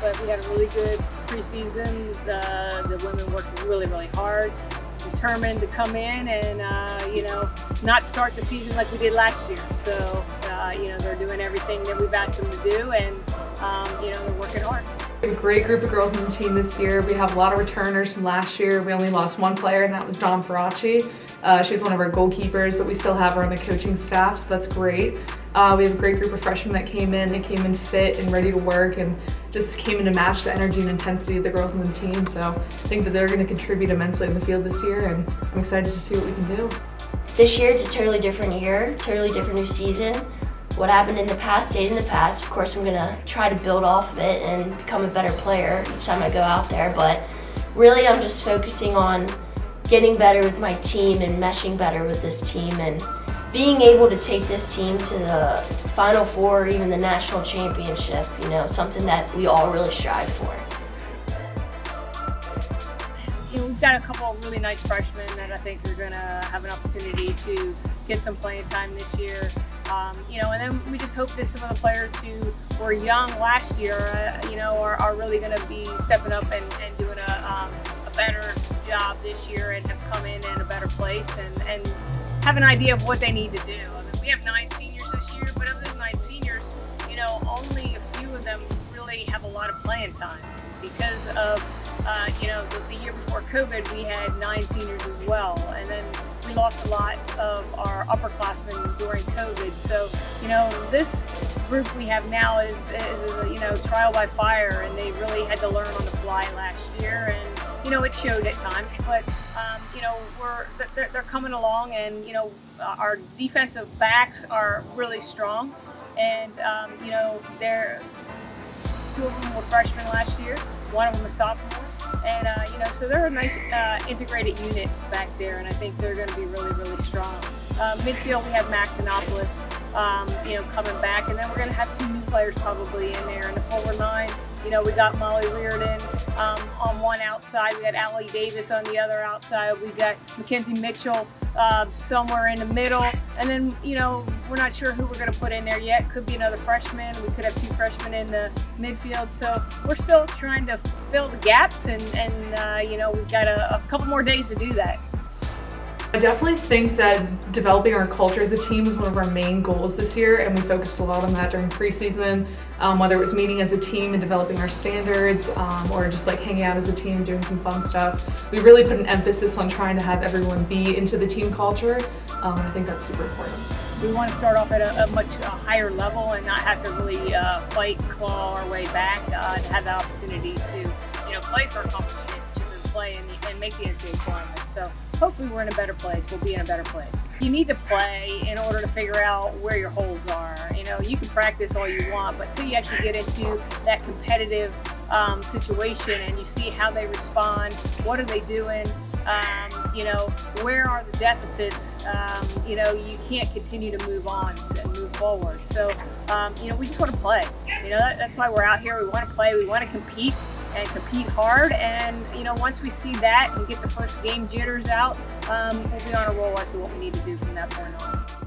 but we had a really good preseason. The, the women worked really, really hard, determined to come in and, uh, you know, not start the season like we did last year. So, uh, you know, they're doing everything that we've asked them to do, and, um, you know, they're working hard. A great group of girls on the team this year. We have a lot of returners from last year. We only lost one player, and that was Dawn Faraci. Uh, she's one of our goalkeepers, but we still have her on the coaching staff, so that's great. Uh, we have a great group of freshmen that came in. They came in fit and ready to work and just came in to match the energy and intensity of the girls on the team. So I think that they're going to contribute immensely in the field this year, and I'm excited to see what we can do. This year it's a totally different year, totally different new season. What happened in the past stayed in the past. Of course, I'm going to try to build off of it and become a better player each time I go out there, but really I'm just focusing on getting better with my team and meshing better with this team and being able to take this team to the Final Four or even the national championship, you know, something that we all really strive for. We've got a couple of really nice freshmen that I think are going to have an opportunity to get some playing time this year. Um, you know, and then we just hope that some of the players who were young last year, uh, you know, are, are really going to be stepping up and, and doing a, um, a better job this year and have come in in a better place and, and have an idea of what they need to do. I mean, we have nine seniors this year, but of those nine seniors, you know, only a few of them really have a lot of playing time because of, uh, you know, the, the, year before COVID, we had nine seniors as well. And then we lost a lot of our upperclassmen during COVID. So, you know, this group we have now is, is, you know, trial by fire, and they really had to learn on the fly last year. And you know, it showed at times, but um, you know, we're they're, they're, coming along, and you know, our defensive backs are really strong, and um, you know, they're two of them were freshmen last year, one of them a sophomore, and uh, you know, so they're a nice uh, integrated unit back there, and I think they're going to be really, really strong. Uh, midfield, we have Mac Denopoulos, um, you know, coming back, and then we're going to have two new players probably in there in the forward line. You know, we got Molly Reardon um, on one outside. We got Allie Davis on the other outside. We got McKenzie Mitchell uh, somewhere in the middle. And then, you know, we're not sure who we're going to put in there yet. Could be another freshman. We could have two freshmen in the midfield. So we're still trying to fill the gaps, and, and uh, you know, we've got a, a couple more days to do that. I definitely think that developing our culture as a team is one of our main goals this year and we focused a lot on that during preseason, um, whether it was meeting as a team and developing our standards um, or just like hanging out as a team doing some fun stuff. We really put an emphasis on trying to have everyone be into the team culture um, and I think that's super important. We want to start off at a, a much a higher level and not have to really uh, fight, claw our way back uh, and have the opportunity to you know, play for a competition and play and, and make the NCAA tournament. So hopefully we're in a better place. We'll be in a better place. You need to play in order to figure out where your holes are. You know, you can practice all you want, but until you actually get into that competitive um, situation and you see how they respond, what are they doing, um, you know, where are the deficits? Um, you know, you can't continue to move on and move forward. So, um, you know, we just want to play. You know, that, that's why we're out here. We want to play. We want to compete and compete hard. And you know, once we see that and get the first game jitters out, um, we'll be on a roll as to what we need to do from that point on.